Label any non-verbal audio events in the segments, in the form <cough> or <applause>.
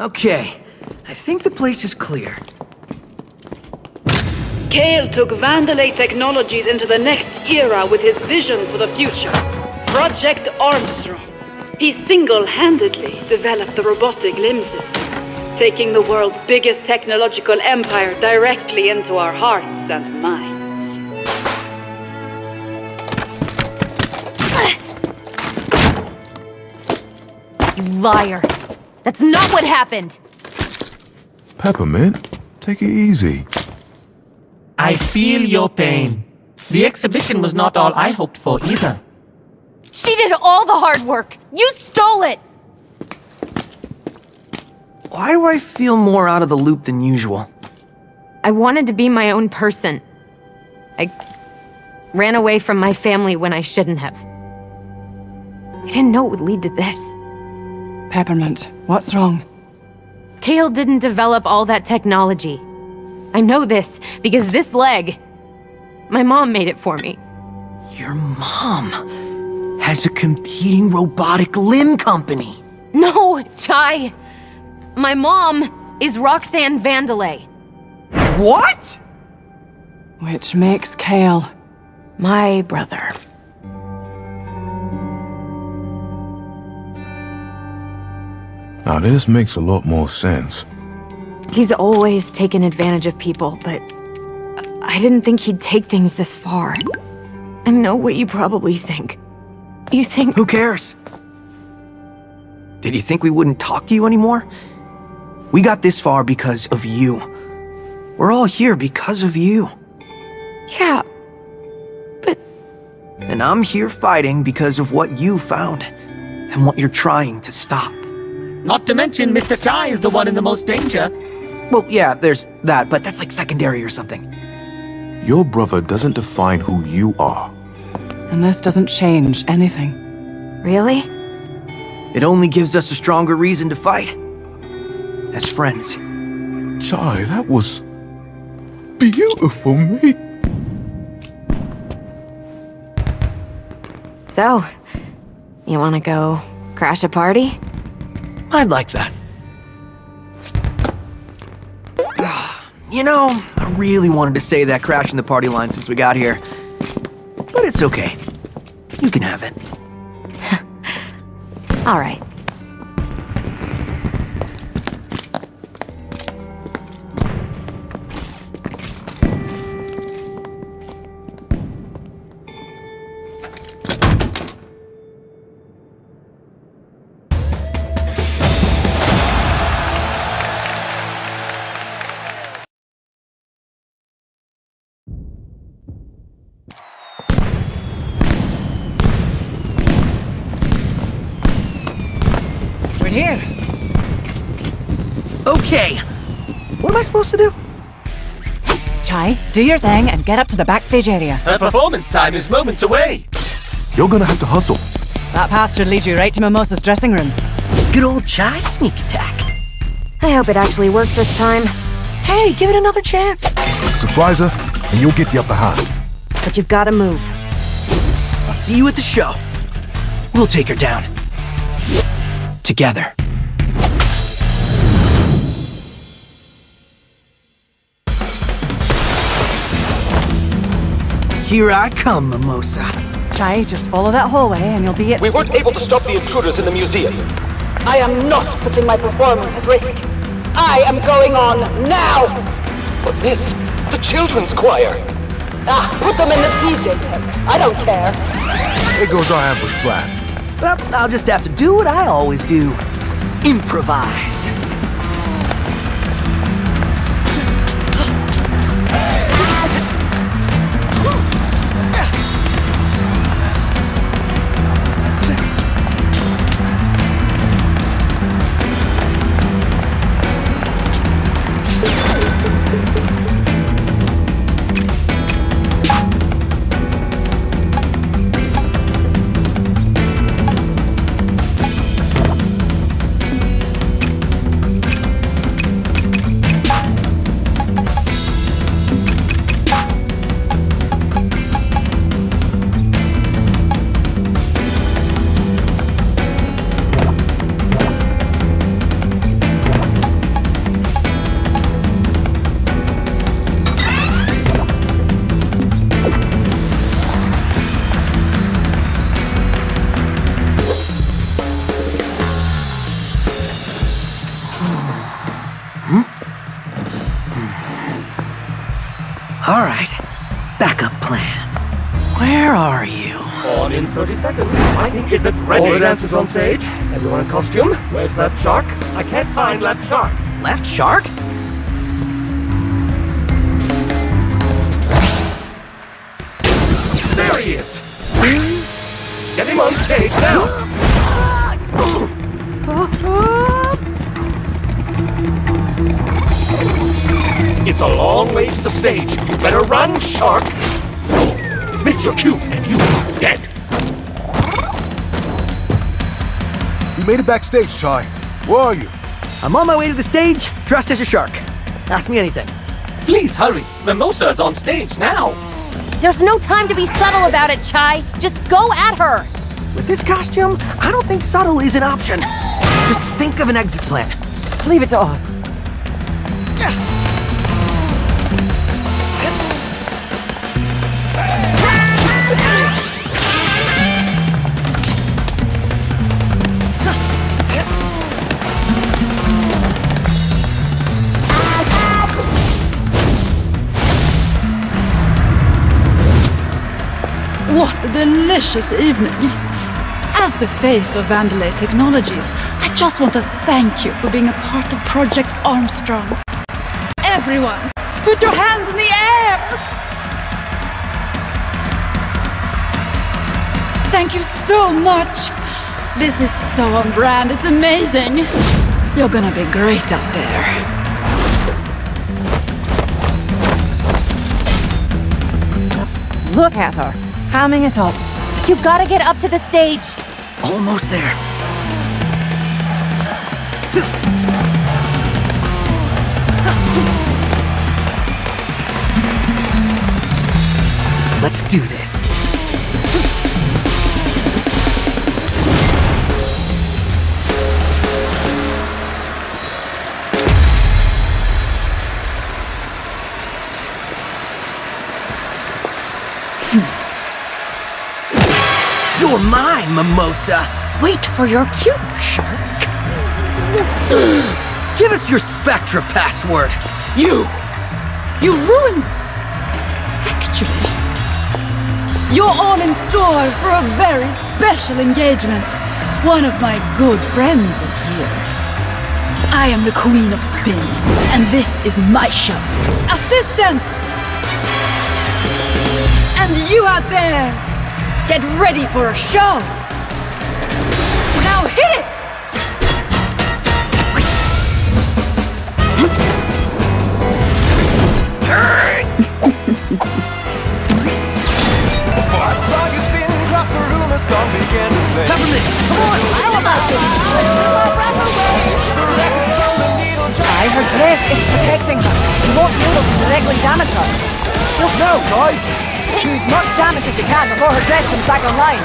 Okay, I think the place is clear. Kale took Vandelay Technologies into the next era with his vision for the future. Project Armstrong. He single-handedly developed the robotic limb system, taking the world's biggest technological empire directly into our hearts and minds. You liar. That's not what happened. Peppermint, take it easy. I feel your pain. The exhibition was not all I hoped for either. She did all the hard work. You stole it. Why do I feel more out of the loop than usual? I wanted to be my own person. I ran away from my family when I shouldn't have. I didn't know it would lead to this. Peppermint, what's wrong? Kale didn't develop all that technology. I know this because this leg. My mom made it for me. Your mom has a competing robotic limb company. No, Chai. My mom is Roxanne Vandelay. What? Which makes Kale My brother. Now this makes a lot more sense. He's always taken advantage of people, but I didn't think he'd take things this far. I know what you probably think. You think Who cares? Did you think we wouldn't talk to you anymore? We got this far because of you. We're all here because of you. Yeah, but... And I'm here fighting because of what you found and what you're trying to stop. Not to mention, Mr. Chai is the one in the most danger. Well, yeah, there's that, but that's like secondary or something. Your brother doesn't define who you are. And this doesn't change anything. really? It only gives us a stronger reason to fight. As friends. Chai, that was beautiful, mate. So, you want to go crash a party? I'd like that. You know, I really wanted to say that crashing the party line since we got here. But it's okay. You can have it. <laughs> All right. Chai, do your thing and get up to the backstage area. Her performance time is moments away. You're gonna have to hustle. That path should lead you right to Mimosa's dressing room. Good old Chai sneak attack. I hope it actually works this time. Hey, give it another chance. Surprise her, and you'll get the upper hand. But you've got to move. I'll see you at the show. We'll take her down. Together. Here I come, Mimosa. Chai, just follow that hallway and you'll be at. We weren't able to stop the intruders in the museum. I am not putting my performance at risk. I am going on now! But miss, the children's choir. Ah, put them in the DJ tent. I don't care. There goes our ambush plan. Well, I'll just have to do what I always do. Improvise. Dancers on stage. Everyone in costume. Where's left shark? I can't find left shark. Left shark? Backstage, Chai. Where are you? I'm on my way to the stage, dressed as a shark. Ask me anything. Please hurry. Mimosa's on stage now. There's no time to be subtle about it, Chai. Just go at her. With this costume, I don't think subtle is an option. Just think of an exit plan. Leave it to us. Delicious evening. As the face of Vandelay Technologies, I just want to thank you for being a part of Project Armstrong. Everyone, put your hands in the air! Thank you so much. This is so on brand, it's amazing. You're gonna be great out there. Look at her, hamming it up. You gotta get up to the stage. Almost there. Let's do this. You're mine, Mimosa. Wait for your cue, shark. <gasps> Give us your Spectra password. You! You ruined... Actually... You're all in store for a very special engagement. One of my good friends is here. I am the Queen of Spin, and this is my show. Assistance! And you out there, get ready for a show! Now hit it! Come on! Chai, her dress is protecting her. You won't be able to directly damage her. Chai. Do as much damage as you can before her dress comes back online.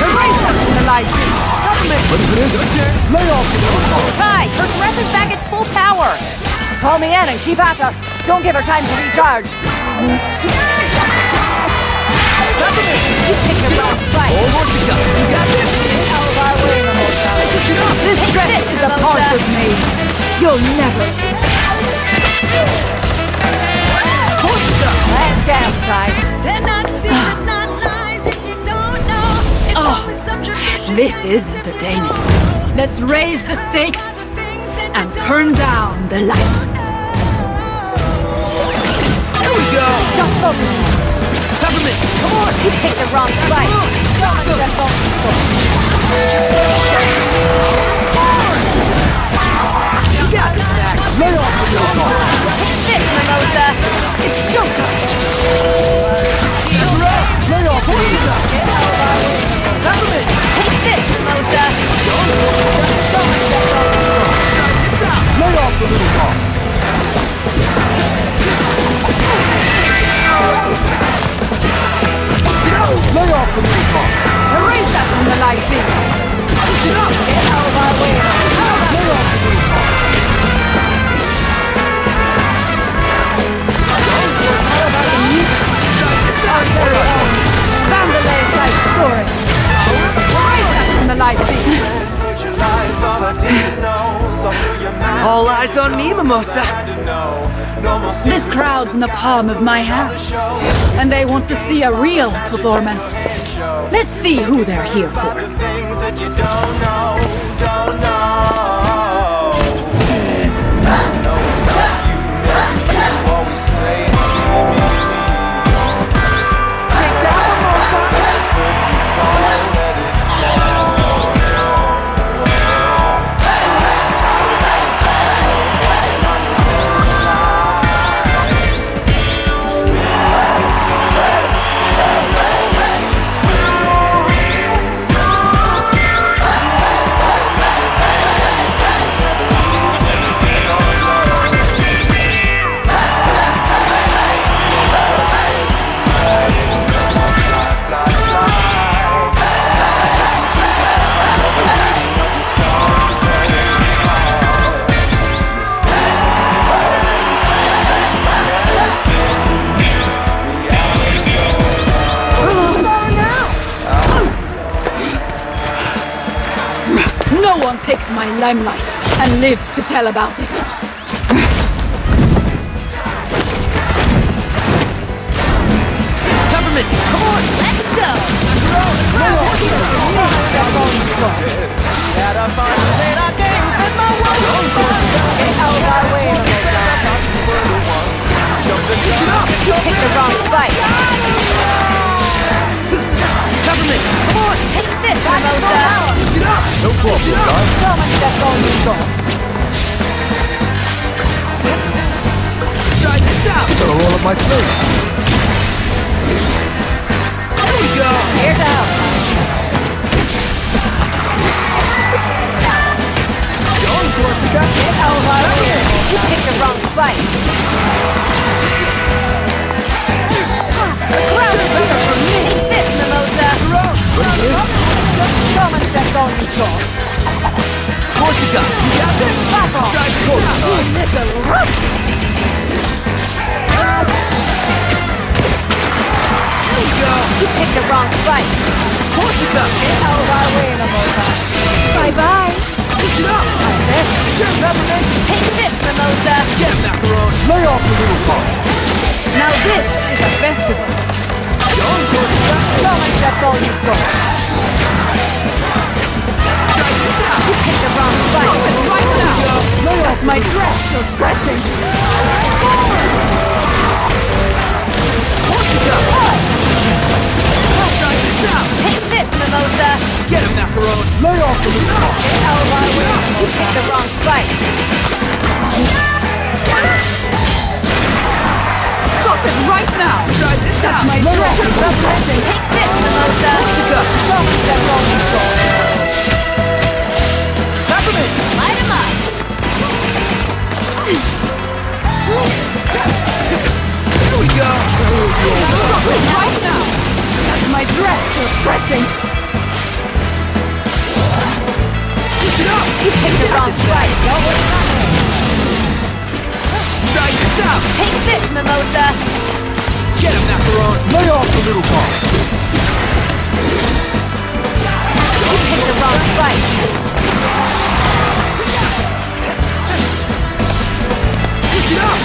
Erase her from the light. Kai, her dress is back at full power. Call me in and keep at her. Don't give her time to recharge. You picked the wrong fight. Out of our way, Mimosa. This dress is a part of me. You'll never. Let's get him, Chai. Oh, this is entertaining. Let's raise the stakes and turn down the lights. There we go! Just focus. Peppermint, come on! You picked the wrong fight. Don't step on the You got this, Max. Lay off the Hit this, Mimosa. It's showtime. Lay off this, Mimosa. lay off the that from. Get out of our way. Lay off the little car. Mimosa. This crowd's in the palm of my hand, and they want to see a real performance. Let's see who they're here for. Tell about it. Peppermint, come on! Let's go! You picked the wrong fight. Peppermint, come on! Take this, Mimosa! No problem, guys. So much that's all you got. Try this out! Gotta roll up my sleeves. There we go! Here's out. Go, Korsica! Get out of our way. You picked the wrong fight. The crowd is here for me. Take this, Mimosa! So much that's all you got. You got this! You! You picked the wrong fight. Korsica! Get out of our way. Bye-bye. Push it up! Take this, Mimosa! Get Macaron! Lay off the little car. Now this is a festival. Go, Korsica! So much that's all you got. Try this out! You picked the wrong fight. Right now! That's my dress. You're stretching. Korsica! Try this out! Take this, Mimosa! Get him, Macaron! Lay off the little car. Get of our way. You picked the wrong fight. Stop it right now! Try this out! My dress is representing. Take this, Mimosa! Korsica! So much that's all you got. You picked the wrong fight.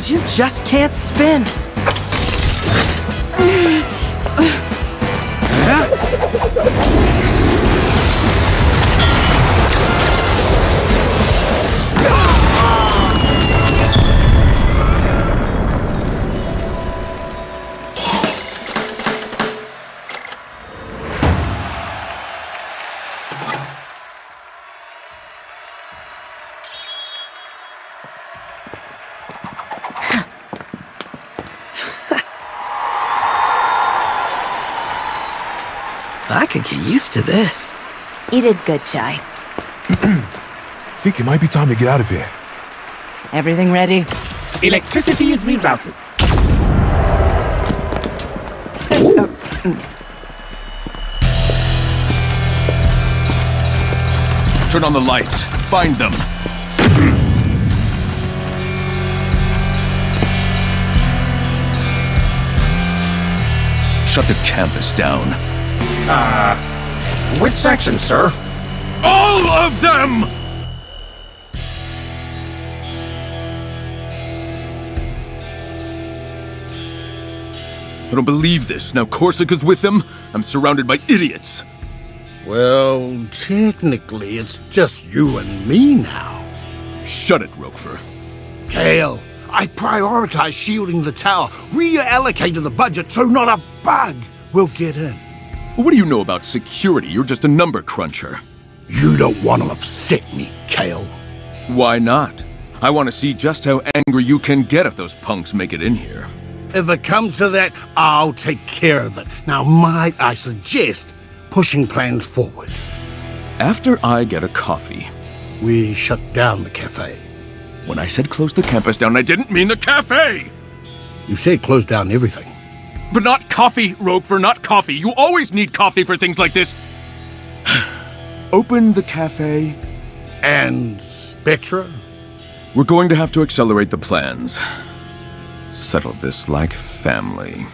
things you just can't spin. Get used to this. You did good, Chai. <clears throat> Think it might be time to get out of here. Everything ready? Electricity is rerouted. Oh. Turn on the lights. Find them. Shut the campus down. Uh, which section, sir? All of them! I don't believe this. Now Korsica's with them. I'm surrounded by idiots. Well, technically, it's just you and me now. Shut it, Roquefort. Kale, I prioritized shielding the tower, reallocated the budget so not a bug will get in. What do you know about security? You're just a number cruncher. You don't want to upset me, Kale. Why not? I want to see just how angry you can get if those punks make it in here. If it comes to that, I'll take care of it. Now, might I suggest pushing plans forward? After I get a coffee. We shut down the cafe. When I said close the campus down, I didn't mean the cafe! You said close down everything. But not coffee, Roquefort, not coffee. You always need coffee for things like this. <sighs> Open the cafe. And Spectra? We're going to have to accelerate the plans. Settle this like family.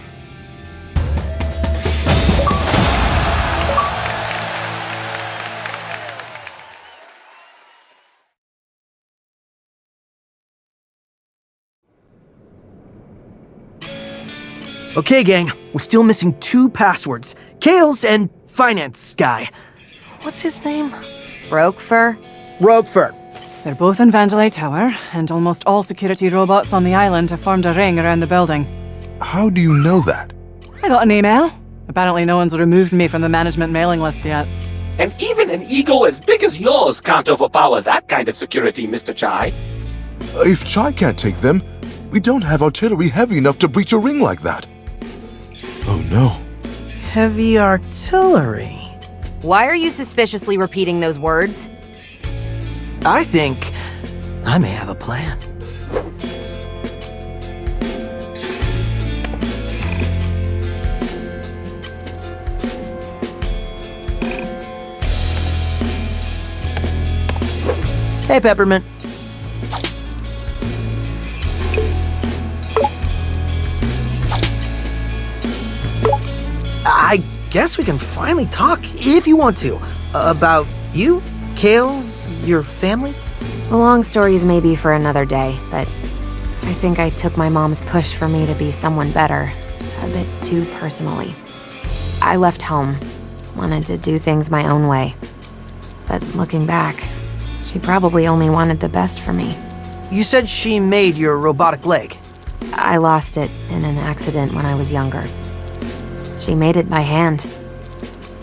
Okay, gang, we're still missing two passwords Kale's and Finance Guy. What's his name? Roquefort? Roquefort. They're both in Vandelay Tower, and almost all security robots on the island have formed a ring around the building. How do you know that? I got an email. Apparently, no one's removed me from the management mailing list yet. And even an ego as big as yours can't overpower that kind of security, Mr. Chai. If Chai can't take them, we don't have artillery heavy enough to breach a ring like that. Oh no. Heavy artillery. Why are you suspiciously repeating those words? I think I may have a plan. Hey, Peppermint. Guess we can finally talk, if you want to, about you, Kale, your family. The long stories may be for another day, but I think I took my mom's push for me to be someone better a bit too personally. I left home, wanted to do things my own way. But looking back, she probably only wanted the best for me. You said she made your robotic leg. I lost it in an accident when I was younger. She made it by hand.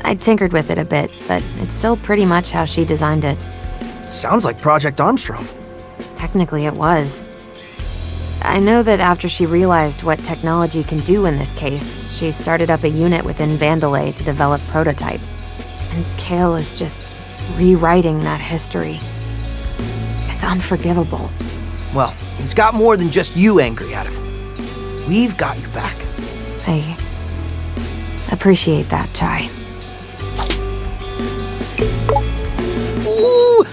I tinkered with it a bit, but it's still pretty much how she designed it. Sounds like Project Armstrong. Technically, it was. I know that after she realized what technology can do in this case, she started up a unit within Vandelay to develop prototypes. And Kale is just rewriting that history. It's unforgivable. Well, he's got more than just you angry at him. We've got your back. I appreciate that, Chai. Ooh!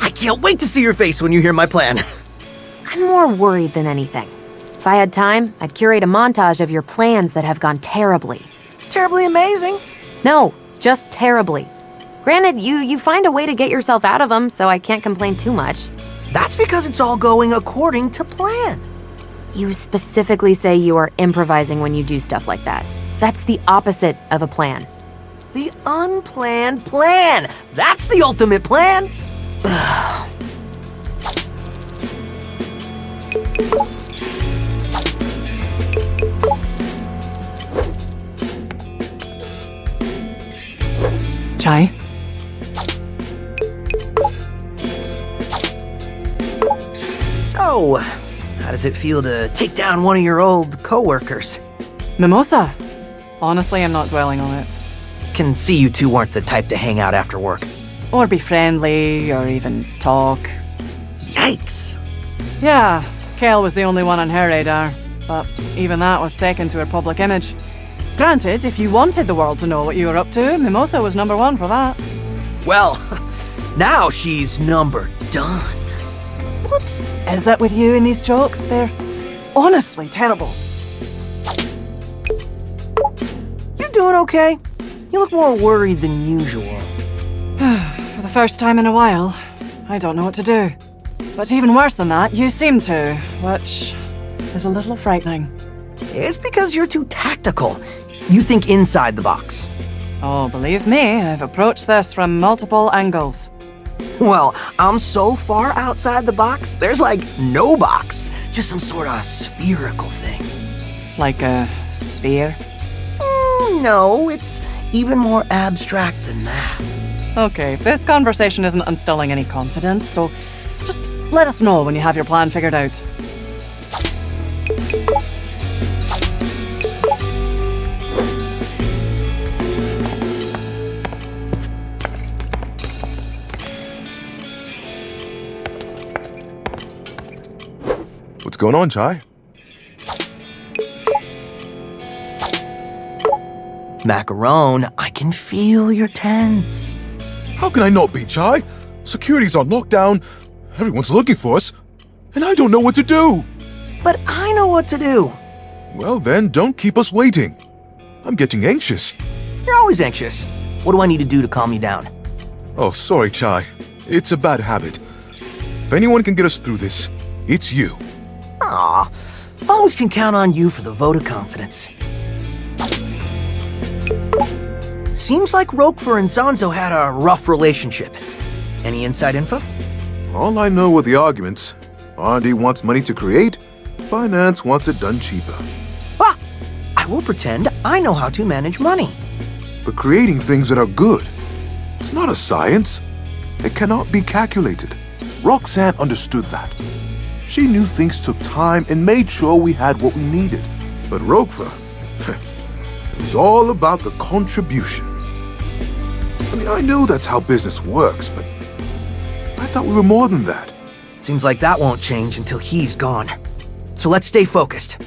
I can't wait to see your face when you hear my plan. <laughs> I'm more worried than anything. If I had time, I'd curate a montage of your plans that have gone terribly. Terribly amazing? No, just terribly. Granted, you you find a way to get yourself out of them, so I can't complain too much. That's because it's all going according to plan. You specifically say you are improvising when you do stuff like that. That's the opposite of a plan. The unplanned plan. That's the ultimate plan. <sighs> Chai? So, how does it feel to take down one of your old coworkers? Mimosa! Honestly, I'm not dwelling on it. can see you two weren't the type to hang out after work. Or be friendly, or even talk. Yikes. Yeah, Kel was the only one on her radar, but even that was second to her public image. Granted, if you wanted the world to know what you were up to, Mimosa was number one for that. Well, <laughs> now she's number done. What is it with you and these jokes? They're honestly terrible. Doing okay? You look more worried than usual. <sighs> For the first time in a while, I don't know what to do. But even worse than that, you seem to, which is a little frightening. It's because you're too tactical. You think inside the box. Oh, believe me, I've approached this from multiple angles. Well, I'm so far outside the box, there's like no box. Just some sort of spherical thing. Like a sphere? No, it's even more abstract than that. Okay, this conversation isn't instilling any confidence, so just let us know when you have your plan figured out. What's going on, Chai? Macaron, I can feel your tense. How can I not be, Chai? Security's on lockdown, everyone's looking for us, and I don't know what to do. But I know what to do. Well, then, don't keep us waiting. I'm getting anxious. You're always anxious. What do I need to do to calm you down? Oh, sorry, Chai. It's a bad habit. If anyone can get us through this, it's you. Aw, always can count on you for the vote of confidence. Seems like Roquefort and Zanzo had a rough relationship. Any inside info? All I know are the arguments. R&D wants money to create, finance wants it done cheaper. Ah! I will pretend I know how to manage money. But creating things that are good, it's not a science. It cannot be calculated. Roxanne understood that. She knew things took time and made sure we had what we needed. But Roquefort, <laughs> it was all about the contribution. I mean, I know that's how business works, but I thought we were more than that. Seems like that won't change until he's gone. So let's stay focused.